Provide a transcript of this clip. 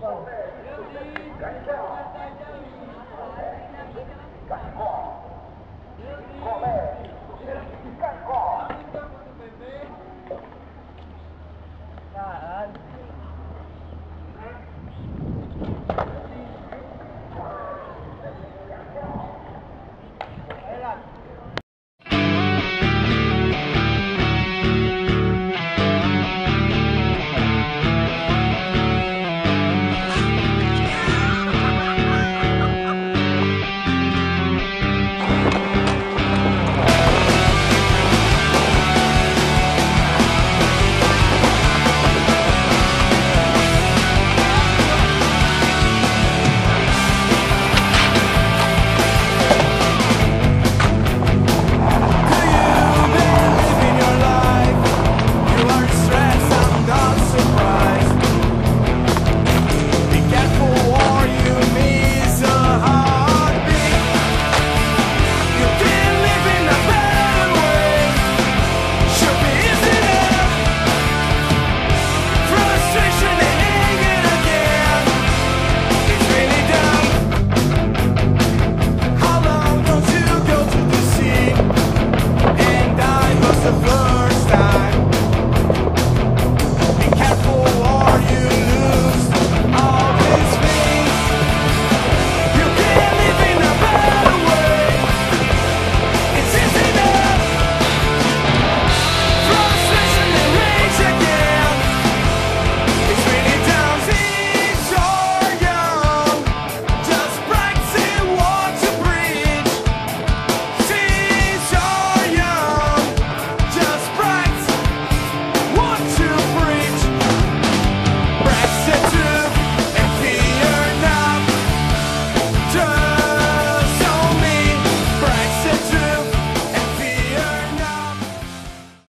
cầu cánh kèo cánh cỏ cỏ